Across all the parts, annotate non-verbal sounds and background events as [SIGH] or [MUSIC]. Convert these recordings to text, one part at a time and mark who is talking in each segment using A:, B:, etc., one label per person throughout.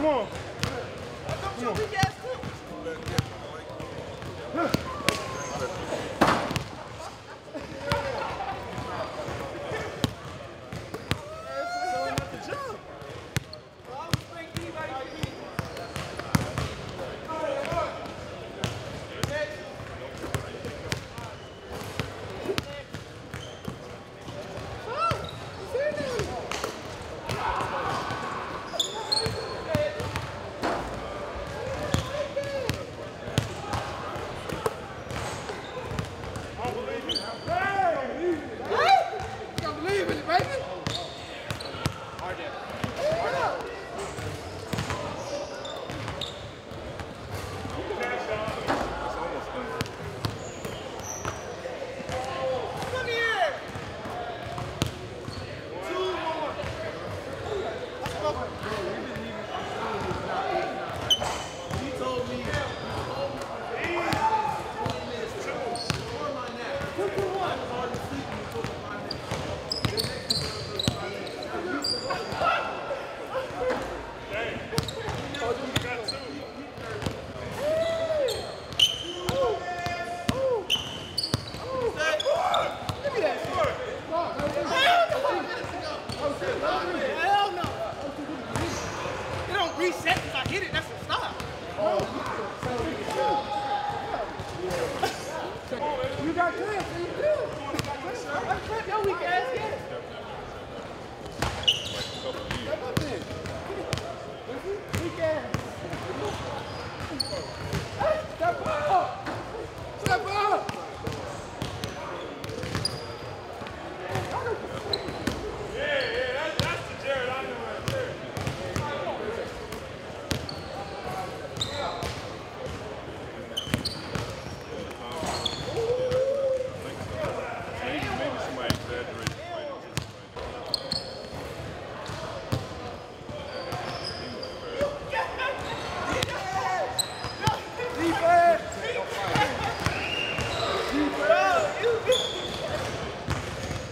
A: Come on.
B: Come on.
C: Hell
B: no! It don't reset if I hit it. That's a stop.
C: Oh.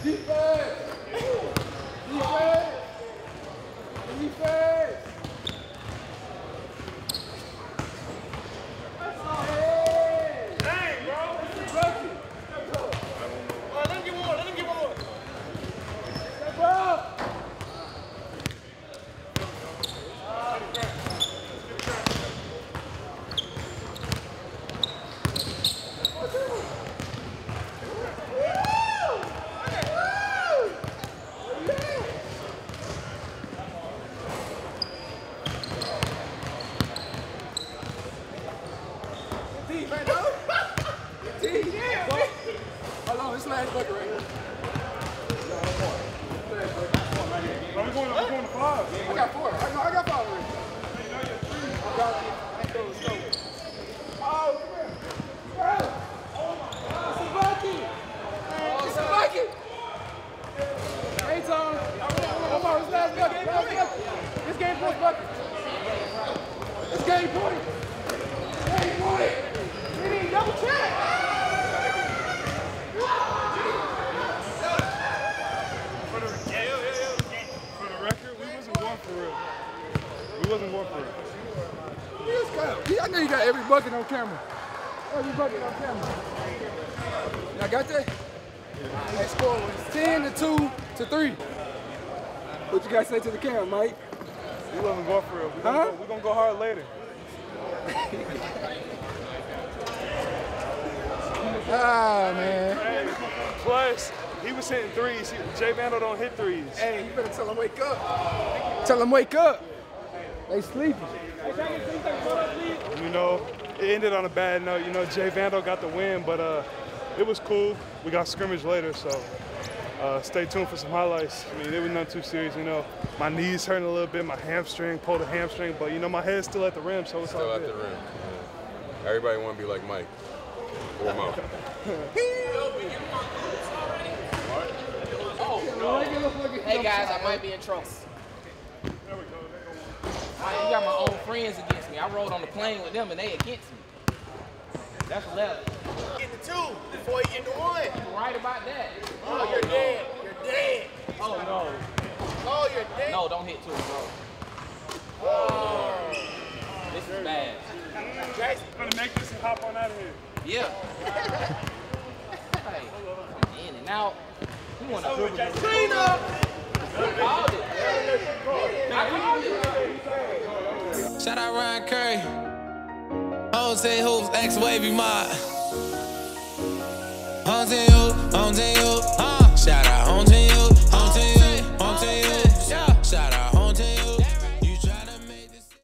C: Defense! smash bucket right here. Right here. Right here.
A: Right here. Right here. Right here.
C: Right here. Right here. I know you got every bucket on camera. Every bucket on camera. Y'all got that? That score was 10 to 2 to 3. What you guys say to the camera, Mike?
A: We wasn't going for real. We're gonna, go, we're gonna go hard later. [LAUGHS]
C: ah, man.
A: Plus, he was hitting threes. Jay Vando don't hit threes.
C: Hey, you better tell him wake up. Tell him wake up. They sleepy.
A: You know, it ended on a bad note. You know, Jay Vando got the win, but uh, it was cool. We got scrimmage later, so uh, stay tuned for some highlights. I mean, it was nothing too serious, you know. My knees hurting a little bit, my hamstring, pulled a hamstring, but you know, my head's still at the rim, so it's still all good. at
D: the rim. Yeah. Everybody want to be like Mike
C: hey guys, I might
E: be in trouble. There we go. You got my old friends against me. I rode on the plane with them and they against me. That's level.
B: Get the two before you get the one.
E: You're right about that. Oh, oh you're no. dead. You're
B: dead.
E: Oh, no.
B: Oh, you're
E: dead. No, don't hit two, bro. Oh. This is bad.
A: Jason, I'm gonna make this and hop on out of here.
E: Yeah. [LAUGHS] hey, in and out. You want to Clean up!
F: Shout out Ryan Curry. Jose Hoops, ex Wavy Mod. Jose Hoops, Jose Hoops,